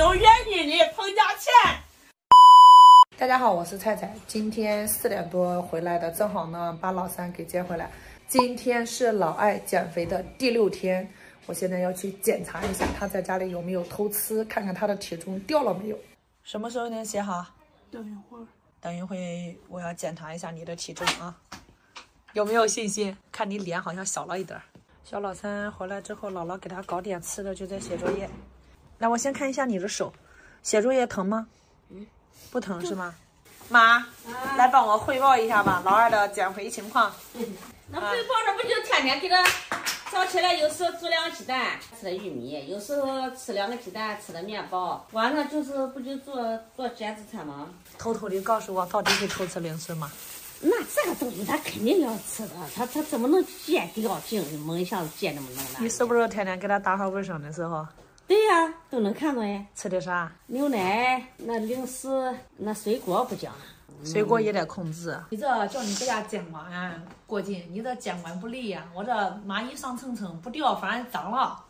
有原因的，彭佳倩。大家好，我是菜菜。今天四点多回来的，正好呢把老三给接回来。今天是老爱减肥的第六天，我现在要去检查一下他在家里有没有偷吃，看看他的体重掉了没有。什么时候能写好？等一会儿。等一会我要检查一下你的体重啊，有没有信心？看你脸好像小了一点。小老三回来之后，姥姥给他搞点吃的，就在写作业。来，我先看一下你的手，写作业疼吗？嗯，不疼是吗？妈，来帮我汇报一下吧，老二的减肥情况。那汇报这不就天天给他早起来，有时候煮两个鸡蛋，吃的玉米，有时候吃两个鸡蛋，吃的面包，晚上就是不就做做减脂餐吗？偷偷的告诉我，到底是偷吃零食吗？那这个东西他肯定要吃的，他他怎么能戒掉净，猛一下子戒那么能呢？你是不是天天给他打扫卫生的时候？对呀，都能看到呀。吃的啥？牛奶、那零食、那水果不讲，水果也得控制。你这叫你在家监管过劲，你这监管不力呀！我这蚂蚁上蹭蹭不掉，反而脏了。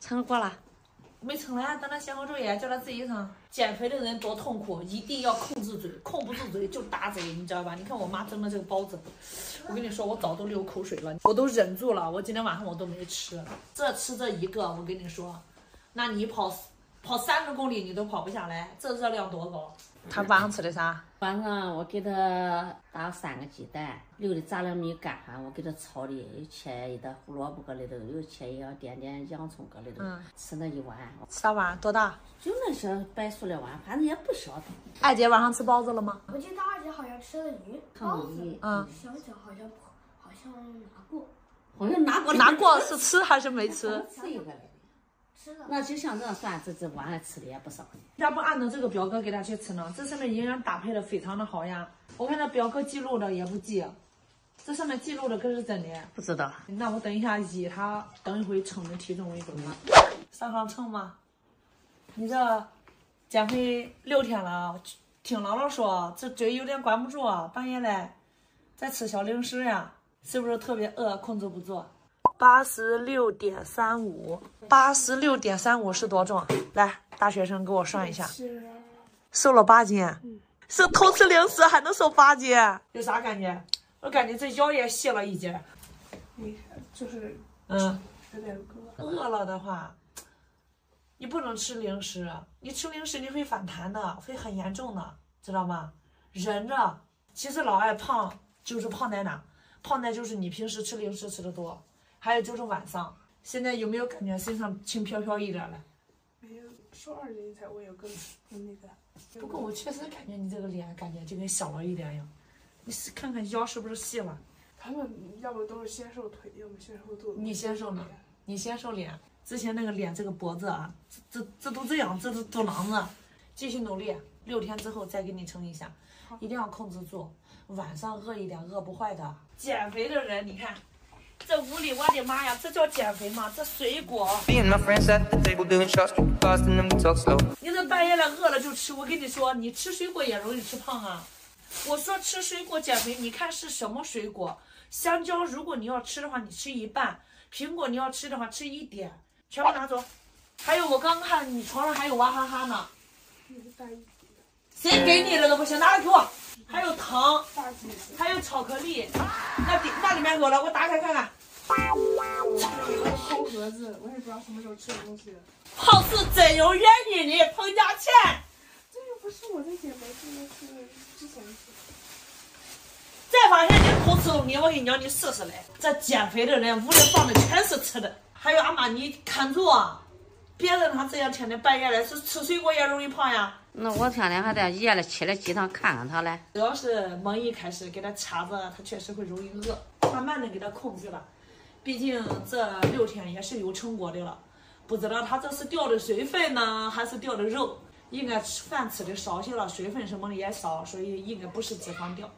成过了。没称呢，等他写好作业，叫他自己称。减肥的人多痛苦，一定要控制嘴，控不住嘴就打嘴，你知道吧？你看我妈蒸的这个包子，我跟你说，我早都流口水了，我都忍住了。我今天晚上我都没吃，这吃这一个，我跟你说，那你跑跑三十公里你都跑不下来，这热量多高？他晚上吃的啥？晚上我给他打三个鸡蛋，留的杂粮米干饭，我给他炒的，又切一点胡萝卜搁里头，又切一小点点洋葱搁里头，吃那一碗。啥碗？多大？就那些白塑料碗，反正也不小。二姐晚上吃包子了吗？我记得二姐好像吃了鱼包子，嗯，想想好像好像拿过，好像拿过。拿过是吃还是没吃？吃一个。那就像这样算，这这晚上吃的也不少。咋不按照这个表格给他去吃呢？这上面营养搭配的非常的好呀。我看那表格记录的也不记，这上面记录的可是真的。不知道。那我等一下以他等一会称的体重为准吧。上上称吗？你这减肥六天了，听姥姥说这嘴有点管不住，半夜来在吃小零食呀，是不是特别饿，控制不住？八十六点三五，八十六点三五是多重？来，大学生给我算一下，瘦了八斤，是偷吃零食还能瘦八斤？有啥感觉？我感觉这腰也细了一截。你就是嗯，有点饿。饿了的话，你不能吃零食，你吃零食你会反弹的，会很严重的，知道吗？忍着。其实老爱胖就是胖在哪？胖在就是你平时吃零食吃的多。还有就是晚上，现在有没有感觉身上轻飘飘一点了？没有，瘦二斤才会有更更那个。不过我确实感觉你这个脸感觉就跟小了一点样。你看看腰是不是细了？他们要么都是先瘦腿，要么先瘦肚子。你先瘦脸，你先瘦脸。之前那个脸这个脖子啊，这这这都这样，这都肚囊子。继续努力，六天之后再给你称一下，一定要控制住。晚上饿一点，饿不坏的。减肥的人，你看。这屋里，我的妈呀，这叫减肥吗？这水果。你这半夜了饿了就吃，我跟你说，你吃水果也容易吃胖啊。我说吃水果减肥，你看是什么水果？香蕉，如果你要吃的话，你吃一半；苹果你要吃的话，吃一点，全部拿走。还有，我刚看你床上还有娃哈哈呢。谁给你的都不行，拿来给我。还有糖，还有巧克力，那里那里面有了，我打开看看。空盒子，我也不知道什么时候吃的东西。胖是真有原因的，彭佳倩。这又不是我在减肥，这个是之前吃。再发现你偷吃东西，我跟你讲，你试试来。这减肥的人屋里放的全是吃的。还有阿妈，你看住啊，别让他这样天天半夜来，是吃水果也容易胖呀。那我天天还得夜里起来几趟看看他嘞。主要是猛一开始给他掐着，他确实会容易饿，慢慢的给他控制了。毕竟这六天也是有成果的了，不知道他这是掉的水分呢，还是掉的肉？应该吃饭吃的少些了，水分什么的也少，所以应该不是脂肪掉。